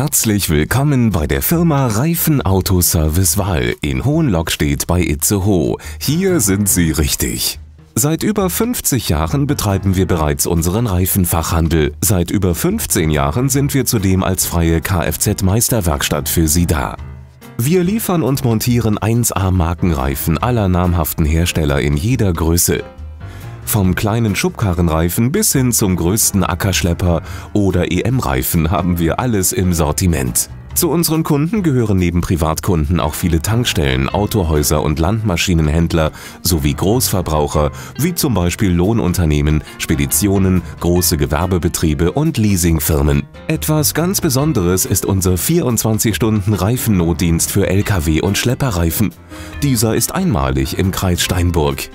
Herzlich willkommen bei der Firma Reifen Autoservice Wahl in Hohenlockstedt bei Itzehoe. Hier sind Sie richtig. Seit über 50 Jahren betreiben wir bereits unseren Reifenfachhandel. Seit über 15 Jahren sind wir zudem als freie Kfz-Meisterwerkstatt für Sie da. Wir liefern und montieren 1A Markenreifen aller namhaften Hersteller in jeder Größe. Vom kleinen Schubkarrenreifen bis hin zum größten Ackerschlepper oder EM-Reifen haben wir alles im Sortiment. Zu unseren Kunden gehören neben Privatkunden auch viele Tankstellen, Autohäuser und Landmaschinenhändler sowie Großverbraucher wie zum Beispiel Lohnunternehmen, Speditionen, große Gewerbebetriebe und Leasingfirmen. Etwas ganz Besonderes ist unser 24-Stunden-Reifennotdienst für Lkw und Schlepperreifen. Dieser ist einmalig im Kreis Steinburg.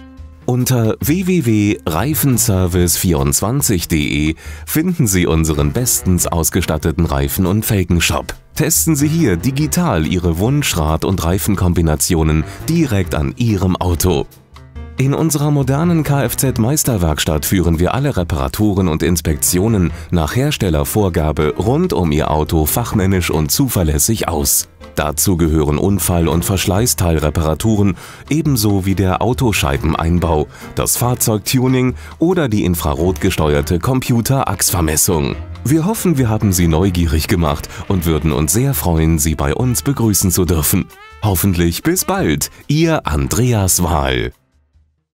Unter www.reifenservice24.de finden Sie unseren bestens ausgestatteten Reifen- und Felgenshop. Testen Sie hier digital Ihre Wunschrad- und Reifenkombinationen direkt an Ihrem Auto. In unserer modernen Kfz-Meisterwerkstatt führen wir alle Reparaturen und Inspektionen nach Herstellervorgabe rund um Ihr Auto fachmännisch und zuverlässig aus. Dazu gehören Unfall- und Verschleißteilreparaturen ebenso wie der Autoscheibeneinbau, das Fahrzeugtuning oder die infrarotgesteuerte Computerachsvermessung. Wir hoffen, wir haben Sie neugierig gemacht und würden uns sehr freuen, Sie bei uns begrüßen zu dürfen. Hoffentlich bis bald, Ihr Andreas Wahl.